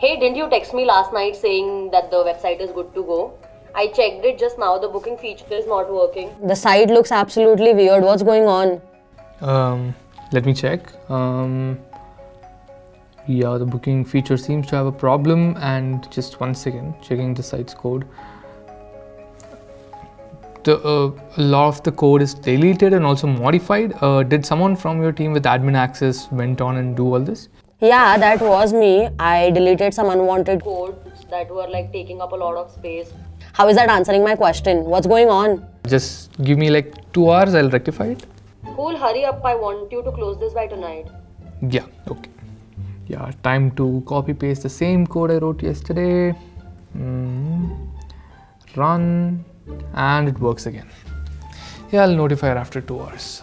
Hey, didn't you text me last night saying that the website is good to go? I checked it just now. The booking feature is not working. The site looks absolutely weird. What's going on? Um, let me check. Um, yeah, the booking feature seems to have a problem. And just one second, checking the site's code. The, uh, a lot of the code is deleted and also modified. Uh, did someone from your team with admin access went on and do all this? Yeah, that was me. I deleted some unwanted Codes that were like taking up a lot of space. How is that answering my question? What's going on? Just give me like two hours. I'll rectify it. Cool, hurry up. I want you to close this by tonight. Yeah, okay. Yeah, time to copy paste the same code I wrote yesterday. Mm, run, and it works again. Yeah, I'll notify her after two hours.